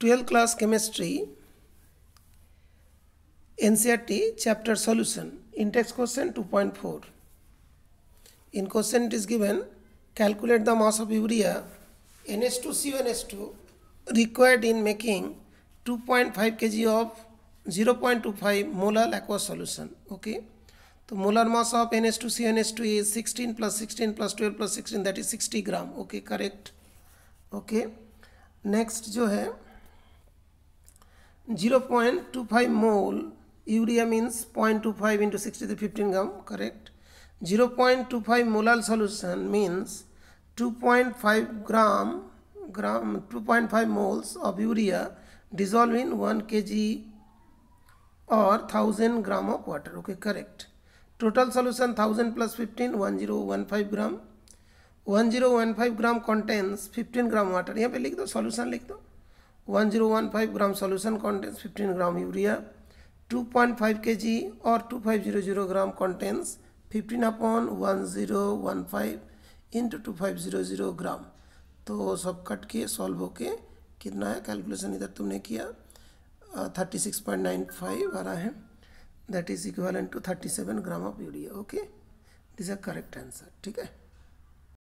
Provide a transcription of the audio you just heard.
12th class chemistry NCRT chapter solution in-text question 2.4 in question it is given calculate the mass of urea NH2CONH2 required in making 2.5 kg of 0.25 molar aqueous solution okay तो molar mass of NH2CONH2 is 16 plus 16 plus 12 plus 16 that is 60 gram okay correct okay next जो है 0.25 mole urea means 0.25 into 60 to 15 gram correct 0.25 molar solution means 2.5 gram gram 2.5 moles of urea dissolved in 1 kg or 1000 gram of water okay correct total solution 1000 plus 15 1015 gram 1015 gram contains 15 gram water यहाँ पे लिख दो solution लिख दो 1015 gram solution contains 15 gram urea 2.5 kg or 2500 gram contains 15 upon 1015 into 2500 gram. तो सब cut के solve होके कितना है? कैलकुलेशन इधर तुमने किया। Thirty six point nine five आ रहा है। That is equal to thirty seven gram of urea okay this a correct answer ठीक है?